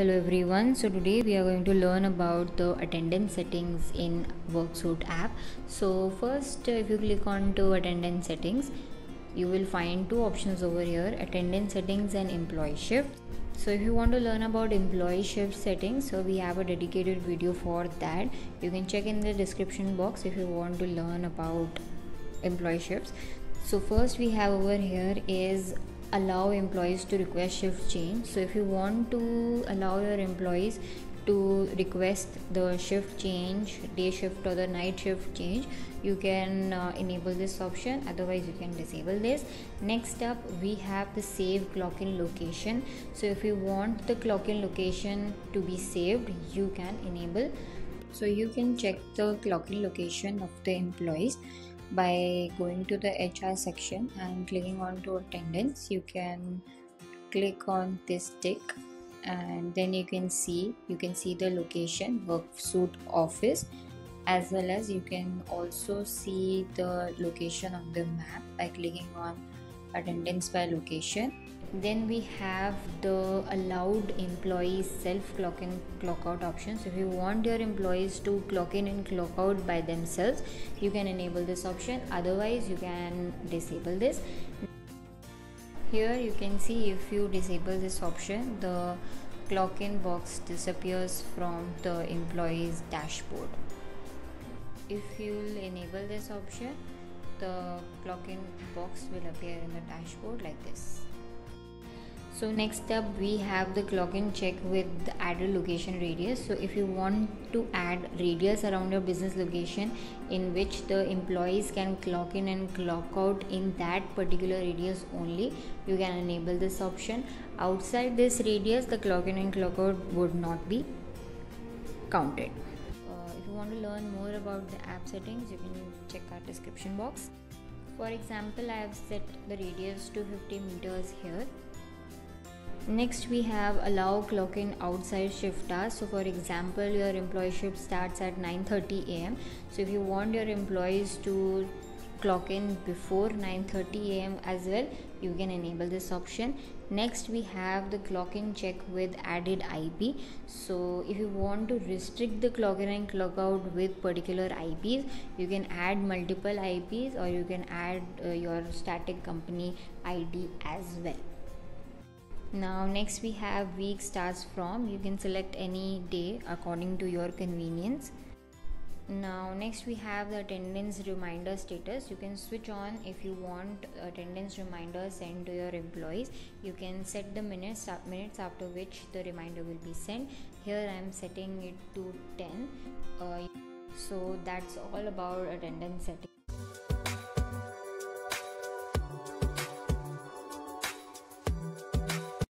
Hello everyone. So today we are going to learn about the attendance settings in Worksuite app. So first uh, if you click on to attendance settings, you will find two options over here, attendance settings and employee shift. So if you want to learn about employee shift settings, so we have a dedicated video for that. You can check in the description box if you want to learn about employee shifts. So first we have over here is allow employees to request shift change. So if you want to allow your employees to request the shift change day shift or the night shift change you can uh, enable this option. Otherwise you can disable this. Next up we have the save clock in location. So if you want the clock in location to be saved you can enable. So you can check the clock in location of the employees by going to the HR section and clicking on to attendance you can click on this tick and then you can see you can see the location work suit office as well as you can also see the location of the map by clicking on attendance by location. Then we have the allowed employees self clock in clock out options. If you want your employees to clock in and clock out by themselves you can enable this option. Otherwise you can disable this. Here you can see if you disable this option the clock in box disappears from the employees dashboard. If you enable this option the clock in box will appear in the dashboard like this. So next up we have the clock in check with the added location radius. So if you want to add radius around your business location in which the employees can clock in and clock out in that particular radius only you can enable this option. Outside this radius the clock in and clock out would not be counted want to learn more about the app settings you can check our description box. For example i have set the radius to 50 meters here. Next we have allow clock in outside shift hours. So for example your employee shift starts at 9:30 am so if you want your employees to clock in before 9:30 am as well you can enable this option. Next we have the clocking check with added ip so if you want to restrict the clock in and clock out with particular ips you can add multiple ips or you can add uh, your static company id as well. Now next we have week starts from. You can select any day according to your convenience now next we have the attendance reminder status. You can switch on if you want attendance reminder sent to your employees. You can set the minutes minutes after which the reminder will be sent. Here i am setting it to 10 uh, so that's all about attendance setting